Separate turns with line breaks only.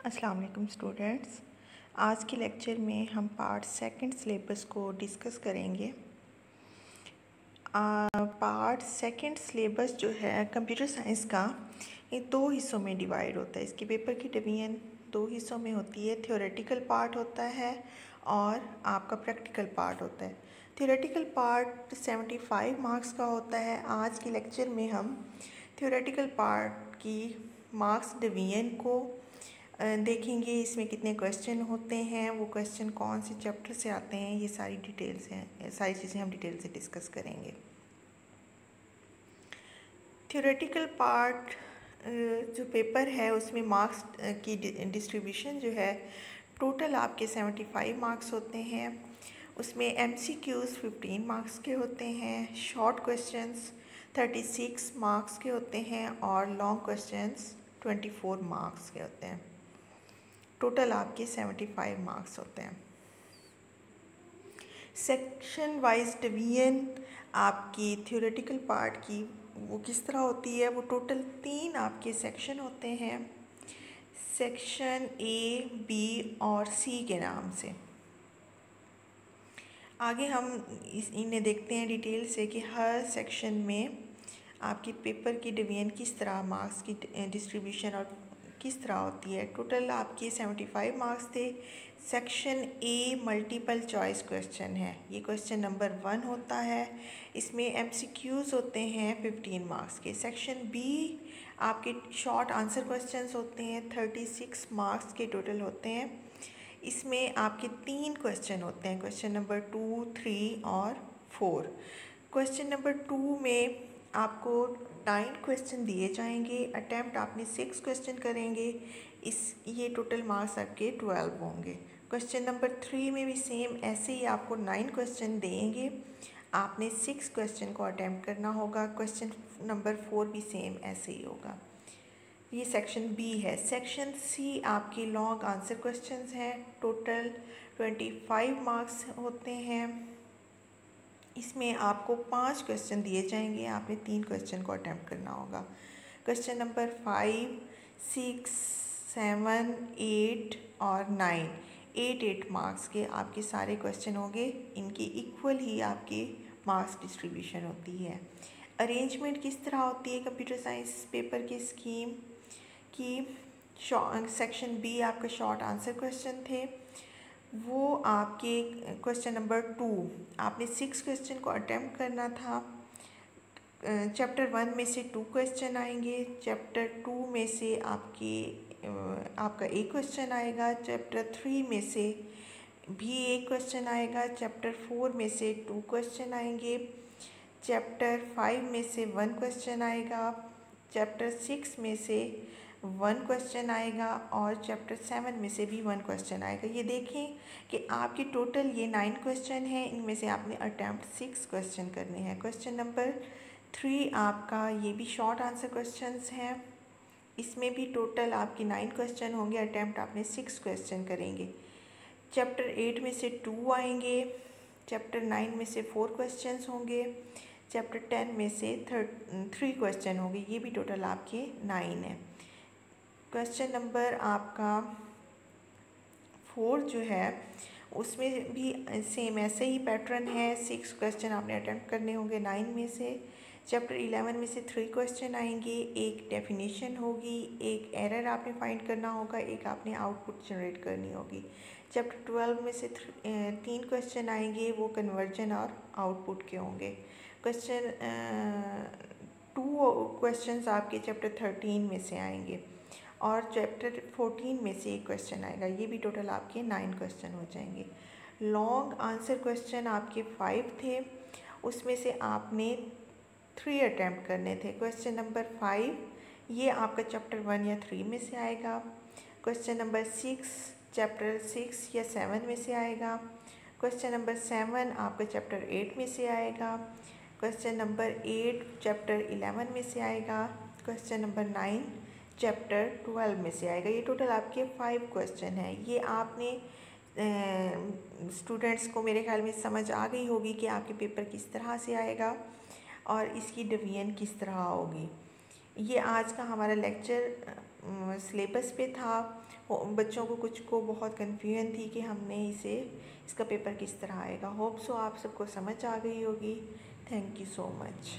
अस्सलाम वालेकुम स्टूडेंट्स। आज के लेक्चर में हम पार्ट सेकंड सिलेबस को डिस्कस करेंगे। पार्ट सेकंड सिलेबस जो है, कंप्यूटर साइंस का, ये दो हिस्सों में डिवाइड होता है। इसके पेपर की डिवीज़न दो हिस्सों में होती है। थ्योरेटिकल पार्ट होता है और आपका प्रैक्टिकल पार्ट होता है। थ्योरेटिकल पार्ट 75 मार्क्स का होता है। आज के लेक्चर में हम थ्योरेटिकल पार्ट की मार्क्स डिवीज़न को देखेंगे इसमें कितने क्वेश्चन होते हैं, वो क्वेश्चन कौन से चैप्टर से आते हैं, ये सारी डिटेल्स हैं सारी चीज़ें हम डिटेल से डिस्कस करेंगे। थ्योरेटिकल पार्ट जो पेपर है, उसमें मार्क्स की डिस्ट्रीब्यूशन जो है टोटल आपके सेवेंटी फाइव मार्क्स होते हैं। उसमें M C Qs fifteen marks के होते हैं short questions thirty six marks के होते हैं और long questions twenty four marks के होते हैं। टोटल आपके सेवेंटी फाइव मार्क्स होते हैं। सेक्शन वाइज डिवीज़न आपकी थ्योरेटिकल पार्ट की वो किस तरह होती है? वो टोटल तीन आपके सेक्शन होते हैं। सेक्शन ए बी और सी के नाम से। आगे हम इस इन्हें देखते हैं डिटेल से कि हर सेक्शन में आपके पेपर की डिवीज़न किस तरह मार्क्स की डिस्ट्रीब्यूशन और किस तरह होती है? टोटल आपके सेवेंटी फाइव मार्क्स थे। Section A multiple choice question है। ये क्वेश्चन नंबर वन होता है। इसमें एमसीक्यूज़ होते हैं फिफ्टीन मार्क्स के। सेक्शन बी आपके शॉर्ट आंसर क्वेश्चंस होते हैं। थर्टी सिक्स मार्क्स के टोटल होते हैं। इसमें आपके तीन क्वेश्चन होते हैं। क्वेश्चन नंबर टू थ्री और फोर क्वेश्चन नंबर टू में आपको नाइन क्वेश्चन दिए जाएँगे अटैम्प्ट आपने सिक्स क्वेश्चन करेंगे, इस, ये टोटल मार्क्स आपके ट्वेल्व होंगे। क्वेश्चन नंबर थ्री में भी सेम ऐसे ही आपको नाइन क्वेश्चन देंगे। आपने सिक्स क्वेश्चन को अटैम्प्ट करना होगा क्वेश्चन नंबर फोर भी सेम ऐसे ही होगा। ये सेक्शन बी है। सेक्शन सी आपकी लॉन्ग आंसर क्वेश्चंस हैं। टोटल ट्वेंटी फाइव मार्क्स होते हैं। इसमें आपको पाँच क्वेश्चन दिए जाएँगे। आपने तीन क्वेश्चन को अटैम्प्ट करना होगा। Question number five six seven eight और नाइन एट एट मार्क्स के आपके सारे क्वेश्चन होंगे। इनकी इक्वल ही आपके मार्क्स डिस्ट्रीब्यूशन होती है। अरेंजमेंट किस तरह होती है कंप्यूटर साइंस पेपर की स्कीम की सेक्शन बी आपका शॉर्ट आंसर क्वेश्चन थे। वो आपके क्वेश्चन नंबर टू आपने सिक्स क्वेश्चन को अटैम्प्ट करना था। चैप्टर वन में से टू क्वेश्चन आएँगे। चैप्टर टू में से आपके आपका एक क्वेश्चन आएगा। चैप्टर थ्री में से भी एक क्वेश्चन आएगा। चैप्टर फोर में से टू क्वेश्चन आएँगे। चैप्टर फाइव में से वन क्वेश्चन आएगा। चैप्टर सिक्स में से वन क्वेश्चन आएगा और चैप्टर सेवन में से भी वन क्वेश्चन आएगा। ये देखें कि आपके टोटल ये नाइन क्वेश्चन हैं, इनमें से आपने अटैम्प्ट सिक्स क्वेश्चन करने हैं। क्वेश्चन नंबर थ्री आपका ये भी शॉर्ट आंसर क्वेश्चन हैं। इसमें भी टोटल आपके नाइन क्वेश्चन होंगे अटैम्प्ट आपने सिक्स क्वेश्चन करेंगे। चैप्टर एट में से टू आएँगे चैप्टर नाइन में से फोर क्वेश्चन होंगे चैप्टर टेन में से थर्ड थ्री क्वेश्चन होंगे। ये भी टोटल आपके नाइन है। क्वेश्चन नंबर आपका फोर जो है, उसमें भी सेम ऐसे ही पैटर्न है। सिक्स क्वेश्चन आपने अटेम्प्ट करने होंगे नाइन में से। चैप्टर इलेवन में से थ्री क्वेश्चन आएँगे। एक डेफिनेशन होगी, एक एरर आपने फाइंड करना होगा, एक आपने आउटपुट जनरेट करनी होगी। चैप्टर ट्वेल्व में से तीन क्वेश्चन आएँगे, वो कन्वर्जन और आउटपुट के होंगे। क्वेश्चन टू क्वेश्चंस आपके चैप्टर थर्टीन में से आएँगे। और चैप्टर फोर्टीन में से एक क्वेश्चन आएगा। ये भी टोटल आपके नाइन क्वेश्चन हो जाएँगे। लॉन्ग आंसर क्वेश्चन आपके फाइव थे। उसमें से आपने थ्री अटैम्प्ट करने थे। क्वेश्चन नंबर फाइव ये आपका चैप्टर वन या थ्री में से आएगा। Question number six chapter six या सेवन में से आएगा। क्वेश्चन नंबर सेवन आपका चैप्टर एट में से आएगा। Question number eight chapter eleven में से आएगा। Question number nine chapter twelve में से आएगा। ये टोटल आपके फाइव क्वेश्चन हैं। ये आपने स्टूडेंट्स को मेरे ख्याल में समझ आ गई होगी कि आपके पेपर किस तरह से आएगा और इसकी डिवीज़न किस तरह होगी। ये आज का हमारा लेक्चर सिलेबस पे था। बच्चों को कुछ को बहुत कन्फ्यूज़न थी कि हमने इसे, इसका पेपर किस तरह आएगा। होप सो आप सबको समझ आ गई होगी। Thank you so much